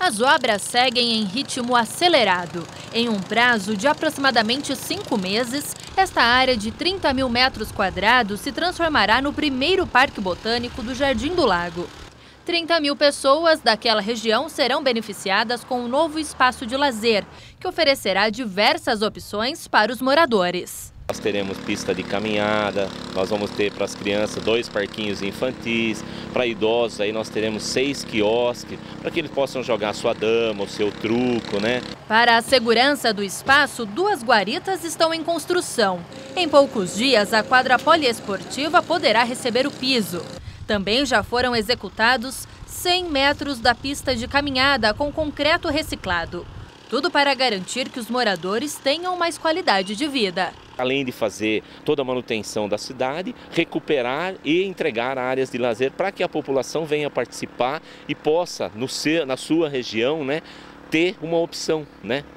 As obras seguem em ritmo acelerado. Em um prazo de aproximadamente cinco meses, esta área de 30 mil metros quadrados se transformará no primeiro parque botânico do Jardim do Lago. 30 mil pessoas daquela região serão beneficiadas com um novo espaço de lazer, que oferecerá diversas opções para os moradores. Nós teremos pista de caminhada, nós vamos ter para as crianças dois parquinhos infantis, para idosos aí nós teremos seis quiosques, para que eles possam jogar sua dama, o seu truco, né? Para a segurança do espaço, duas guaritas estão em construção. Em poucos dias, a quadra poliesportiva poderá receber o piso. Também já foram executados 100 metros da pista de caminhada com concreto reciclado. Tudo para garantir que os moradores tenham mais qualidade de vida. Além de fazer toda a manutenção da cidade, recuperar e entregar áreas de lazer para que a população venha participar e possa, no seu, na sua região, né, ter uma opção, né?